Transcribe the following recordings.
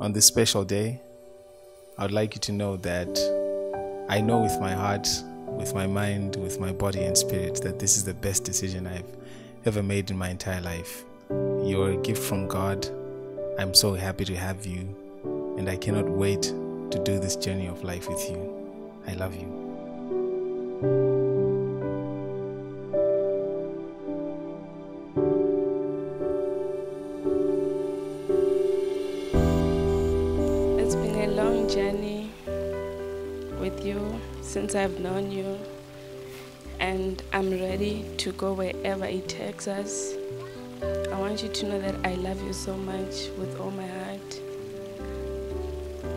on this special day, I would like you to know that I know with my heart, with my mind, with my body and spirit that this is the best decision I've ever made in my entire life. You're a gift from God. I'm so happy to have you, and I cannot wait to do this journey of life with you. I love you. A long journey with you since I've known you, and I'm ready to go wherever it takes us. I want you to know that I love you so much with all my heart.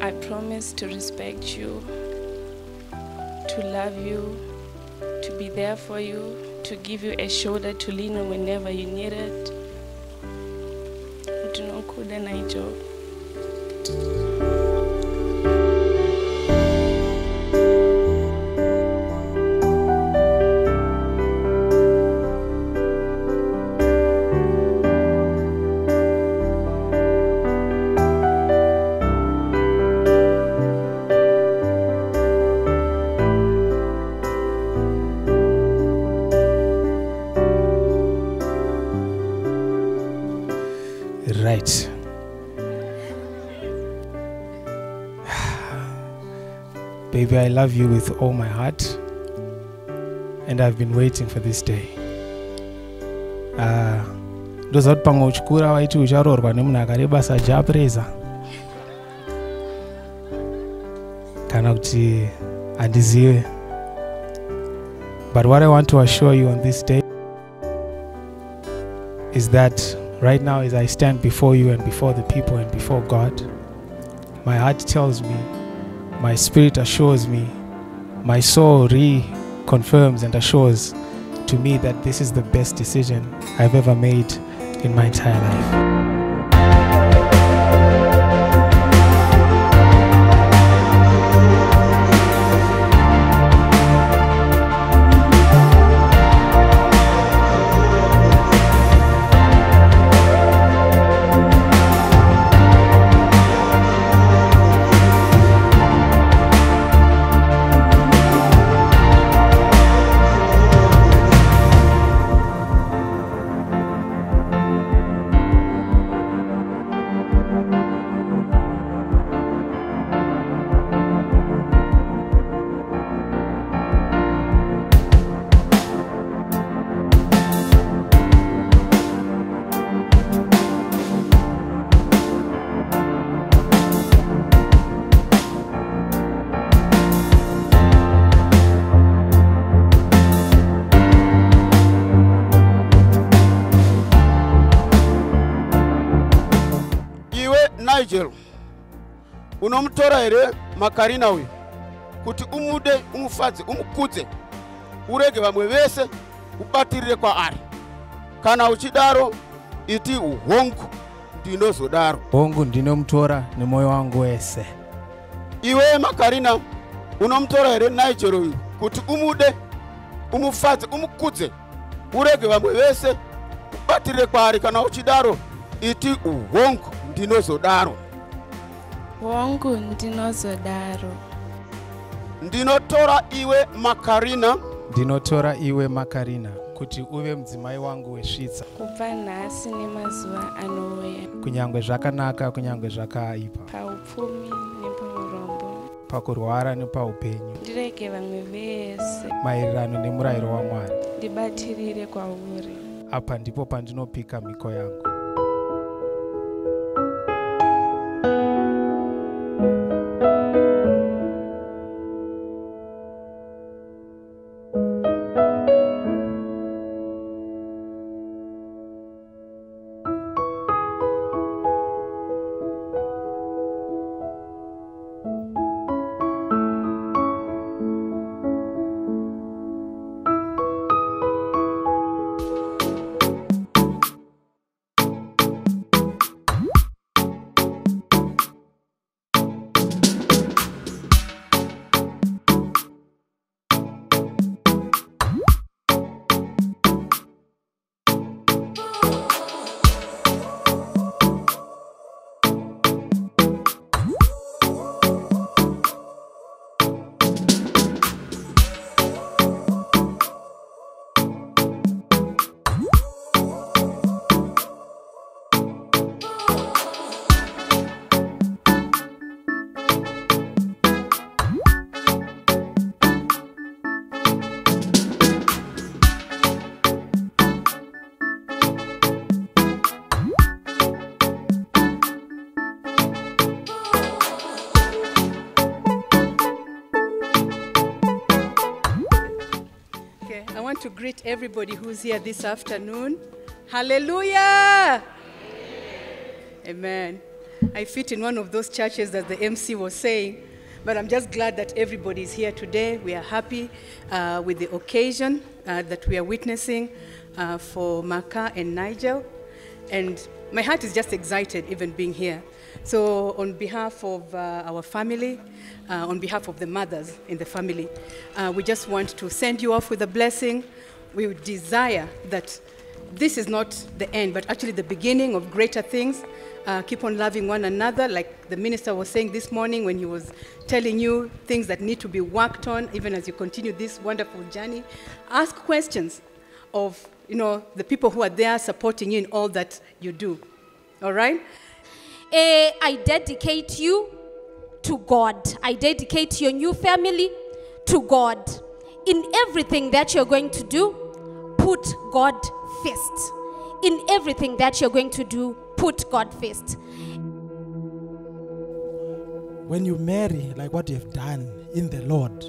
I promise to respect you, to love you, to be there for you, to give you a shoulder to lean on whenever you need it. do not call Ndinokuda Nigel. Right. Baby, I love you with all my heart, and I've been waiting for this day. Ah, ndoziva kuti pamwe uchikura waiti ucharoorwa nemunhu akareba sajapreza kana kuti handizive but what i want to assure you on this day is that right now as i stand before you and before the people and before god. My heart tells me my spirit assures me my soul reconfirms and assures to me that this is the best decision i've ever made in my entire life nigel unomutora here makarina uyu? Kuti umude umufadze umukudze urege vamwe vese ubatirire kwaari. Kana uchidaro iti uhongu ndinozodaro. Hongu ndinomutora nemwoyo wangu wese. Iwe makarina unomutora here nigel uyu? Kuti umude umufadze umukudze urege vamwe vese ubatirire kwaari. Kana uchidaro iti uhongu ndinozodaro Wangu ndinozodaro. ndinotora iwe makarina ndinotora iwe makarina kuti uve mudzimai wangu wesvitsa Kubva nhasi nemazuva anouya. kunyange zvakanaka kunyange zvakaipa Paupfumi nepaurombo. pakurwara nepaupenyu Ndirege vamwe vese. maererano nemurayiro wamwari Ndibatirire kwauri. apa ndipo pandinopika mhiko yangu greet everybody who's here this afternoon. Hallelujah! Amen. I fit in one of those churches that the MC was saying, but I'm just glad that everybody is here today. We are happy uh, with the occasion uh, that we are witnessing uh, for Maka and Nigel. And my heart is just excited even being here. So, on behalf of uh, our family, uh, on behalf of the mothers in the family, uh, we just want to send you off with a blessing. We would desire that this is not the end, but actually the beginning of greater things. Uh, keep on loving one another, like the minister was saying this morning when he was telling you things that need to be worked on, even as you continue this wonderful journey. Ask questions of you know the people who are there supporting you in all that you do. All right? Eh, I dedicate you to God. I dedicate your new family to God. In everything that you're going to do, put God first. In everything that you're going to do, put God first. when you marry, like what you have done in the Lord,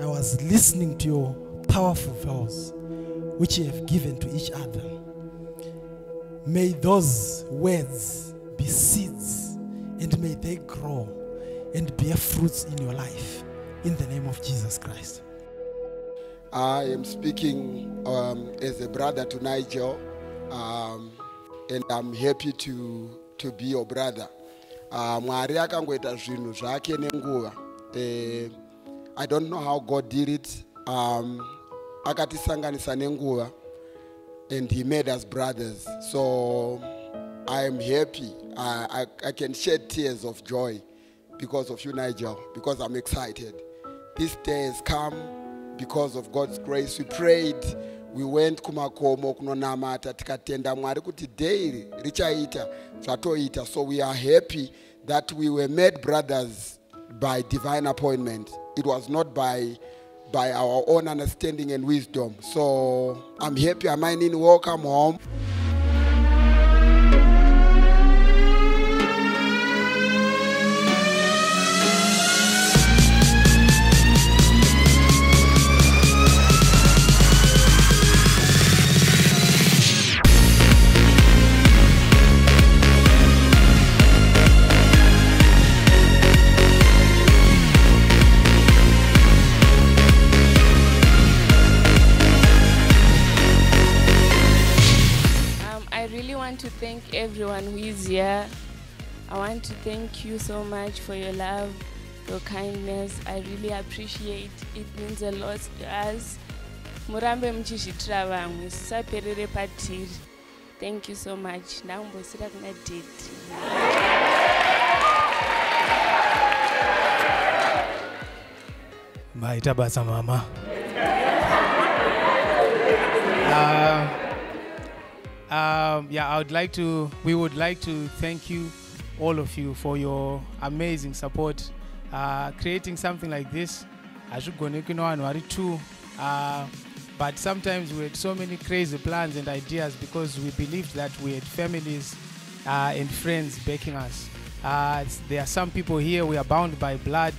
I was listening to your powerful vows which you have given to each other. May those words be seeds and may they grow and bear fruits in your life in the name of Jesus Christ. I am speaking um, as a brother to Nigel, um, and I'm happy to, to be your brother. Uh, Mwari akangoita zvinhu zvake nenguva. Eh, I don't know how God did it. Um, akatisanganisa nenguva and he made us brothers. So I am happy. I, I, I can shed tears of joy because of you, Nigel, because I'm excited. This day has come because of God's grace. We prayed, we went kumakomo kunonamata tikatenda mwari kuti day richaita zvatoita. So we are happy that we were made brothers by divine appointment. It was not by by our own understanding and wisdom. So i'm happy. I'm amainini welcome home everyone who is here. I want to thank you so much for your love, your kindness. I really appreciate it. means a lot to us. Murambe muchizvitira vamwe, sisaperere patiri. Thank you so much. Ndakumbosira kuna Dedi. maita basa mama um, um, yeah i would like to we would like to thank you all of you for your amazing support. Uh, creating something like this uh, but sometimes we had so many crazy plans and ideas because we believed that we had families uh, and friends backing us. Uh, there are some people here we are bound by blood.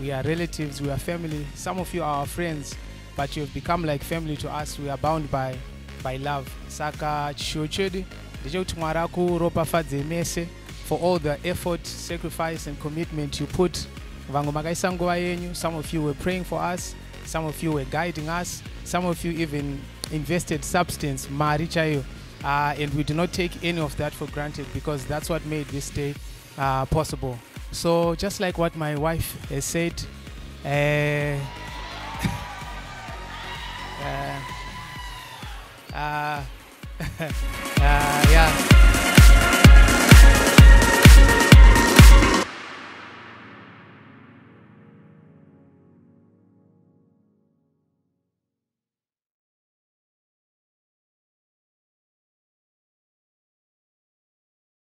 We are relatives we are family. Some of you are our friends but you have become like family to us. We are bound by, by love. Saka chishuwo chedu ndechekuti mwari akuropafadze for all the effort sacrifice and commitment you put. Some of you were praying for us some of you were guiding us some of you even invested substance uh, and we do not take any of that for granted because that's what made this day uh, possible. So just like what my wife has said uh, uh, uh, yeah